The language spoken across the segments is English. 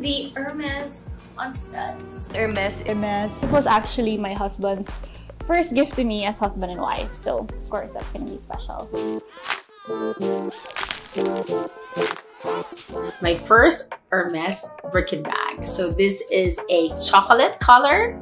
the Hermes on studs. Hermes. Hermes. This was actually my husband's first gift to me as husband and wife. So, of course, that's gonna be special. My first Hermes Birkin bag. So this is a chocolate color,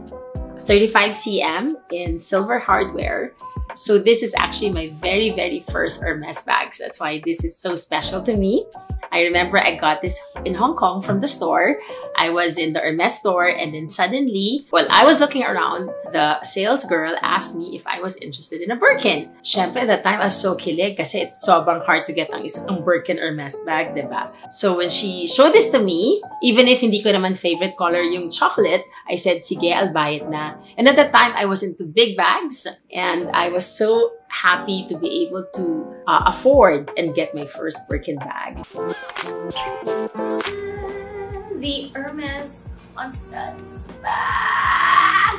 35 cm in silver hardware. So this is actually my very, very first Hermes bag. So that's why this is so special to me. I remember I got this in Hong Kong from the store. I was in the Hermes store and then suddenly, while I was looking around, the sales girl asked me if I was interested in a Birkin. Syempre, at that time, I was so kilig kasi it's sobrang hard to get ang isang Birkin Hermes bag, diba? So when she showed this to me, even if hindi ko naman favorite color yung chocolate, I said, sige, I'll buy it na. And at that time, I was into big bags and I was so happy to be able to uh, afford and get my first Birkin bag. The Hermes on studs bag.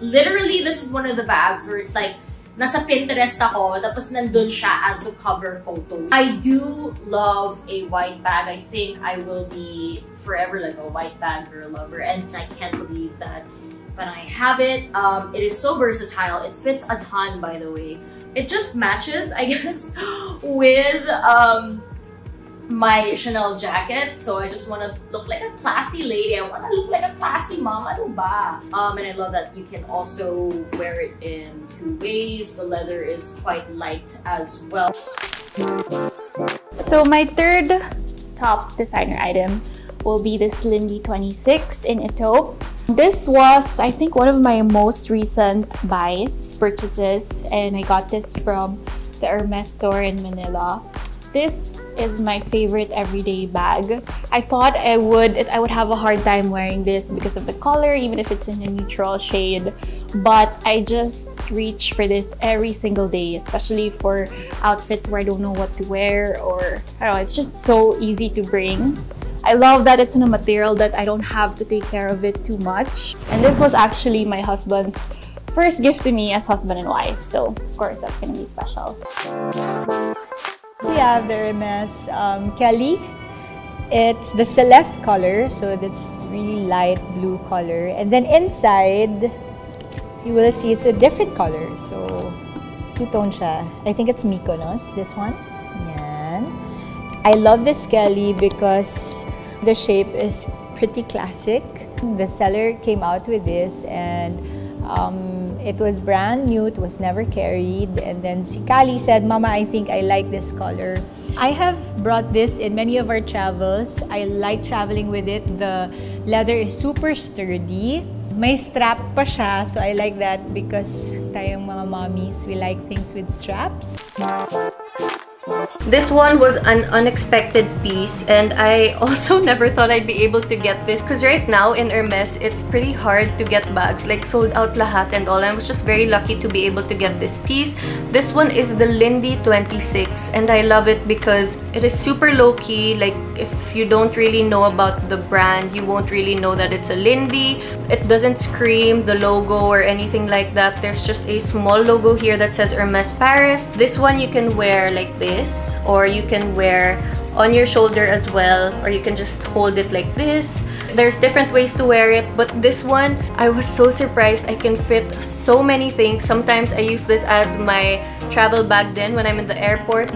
Literally, this is one of the bags where it's like, nasa Pinterest ako, tapos nandun siya as a cover photo. I do love a white bag. I think I will be forever like a white bag girl lover and I can't believe that but I have it. Um, it is so versatile. It fits a ton, by the way. It just matches, I guess, with um, my Chanel jacket. So I just want to look like a classy lady. I want to look like a classy mama, ba? Um, and I love that you can also wear it in two ways. The leather is quite light as well. So my third top designer item will be this Lindy 26 in Etoupe. This was, I think, one of my most recent buys, purchases, and I got this from the Hermes store in Manila. This is my favorite everyday bag. I thought I would I would have a hard time wearing this because of the color, even if it's in a neutral shade. But I just reach for this every single day, especially for outfits where I don't know what to wear or I don't know, it's just so easy to bring. I love that it's in a material that I don't have to take care of it too much. And this was actually my husband's first gift to me as husband and wife. So, of course, that's gonna be special. We have the Hermes um, Kelly. It's the Celeste color, so that's really light blue color. And then inside, you will see it's a different color. So, two-tone siya. I think it's Mykonos, this one. Yan. I love this Kelly because the shape is pretty classic. The seller came out with this and um, it was brand new, it was never carried. And then si Kali said, Mama, I think I like this color. I have brought this in many of our travels. I like traveling with it. The leather is super sturdy. May strap pa siya, so I like that because tayong mga mommies, we like things with straps. This one was an unexpected piece and I also never thought I'd be able to get this because right now in Hermes, it's pretty hard to get bags, like sold out lahat and all. I was just very lucky to be able to get this piece. This one is the Lindy 26 and I love it because it is super low-key. Like if you don't really know about the brand, you won't really know that it's a Lindy. It doesn't scream the logo or anything like that. There's just a small logo here that says Hermes Paris. This one you can wear like this or you can wear on your shoulder as well or you can just hold it like this. There's different ways to wear it but this one I was so surprised I can fit so many things. Sometimes I use this as my travel bag then when I'm in the airport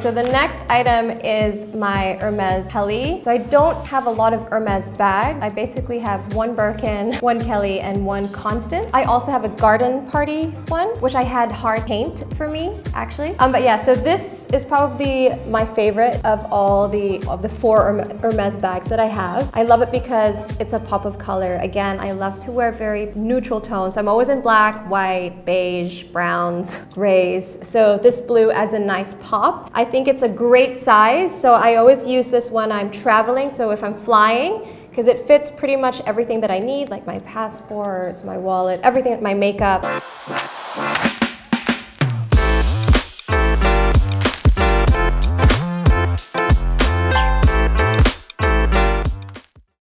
so the next item is my Hermes Kelly. So I don't have a lot of Hermes bags. I basically have one Birkin, one Kelly, and one Constance. I also have a garden party one, which I had hard paint for me, actually. Um, but yeah, so this is probably my favorite of all the of the four Hermes bags that I have. I love it because it's a pop of color. Again, I love to wear very neutral tones. I'm always in black, white, beige, browns, grays. So this blue adds a nice pop. I think it's a great size, so I always use this when I'm traveling, so if I'm flying, because it fits pretty much everything that I need, like my passports, my wallet, everything, my makeup.